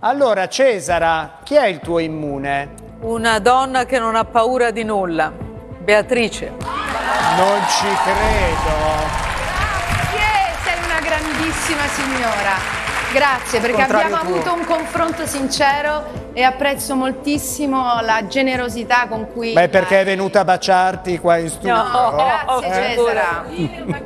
Allora, Cesara, chi è il tuo immune? Una donna che non ha paura di nulla. Beatrice. Non ci credo. Grazie, sei una grandissima signora. Grazie perché abbiamo tuo. avuto un confronto sincero e apprezzo moltissimo la generosità con cui Beh, perché è venuta a baciarti qua in studio? No. Grazie Eh? Cesara.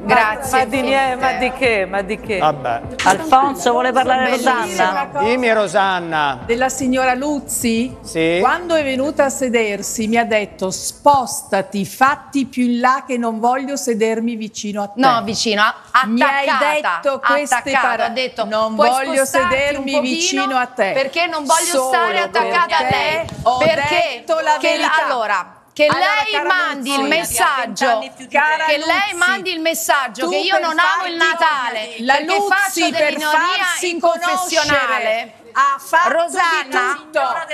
Grazie. Ma di, nie- ma di che? Ma di che? Vabbè. Alfonso vuole parlare Rosanna? Dimmi Rosanna. della signora Luzzi, Sì. quando è venuta a sedersi mi ha detto spostati, fatti più in là che non voglio sedermi vicino a te. No, vicino, a- attaccata. Mi hai detto queste parole. Ho detto, Non puoi voglio sedermi vicino a te. Perché non voglio Solo stare attaccata a lei. ho perché detto la che- verità. allora, che Allora, lei mandi il Luzzi, messaggio ha 20 anni più di Cara che Luzzi, lei mandi il messaggio che io non amo il Natale la perché Luzzi faccio farsi in confessionale ha fatto Rosanna? di tutto, ha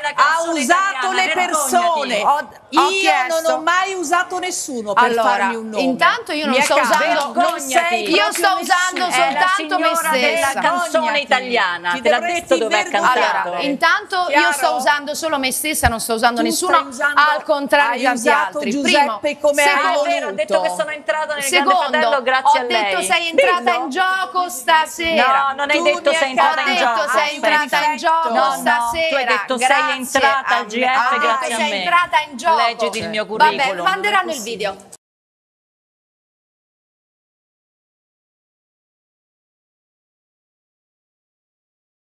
usato le persone. Ho- ho io chiesto- non ho mai usato nessuno per Allora, farmi un nome. intanto io non Mi sto usando- non sei Io sto usando nessuno. La soltanto me stessa. canzone Vergognati. italiana, Ti te l'ha detto dove ha cantato. Allora, intanto io Chiaro? sto usando solo me stessa, non sto usando Tu nessuno, usando- al contrario hai di altri. Giuseppe Primo. come hai ha detto che sono entrato nel secondo Fratello grazie ho a lei. detto sei entrata in gioco stasera. No, non hai Tu detto mi sei hai entrata ho in detto gioco. sei entrata in gioco stasera. tu hai detto sei grazie entrata al. GF Ah, grazie sei entrata in gioco. Leggiti il mio curriculum. Vabbè, manderanno il video.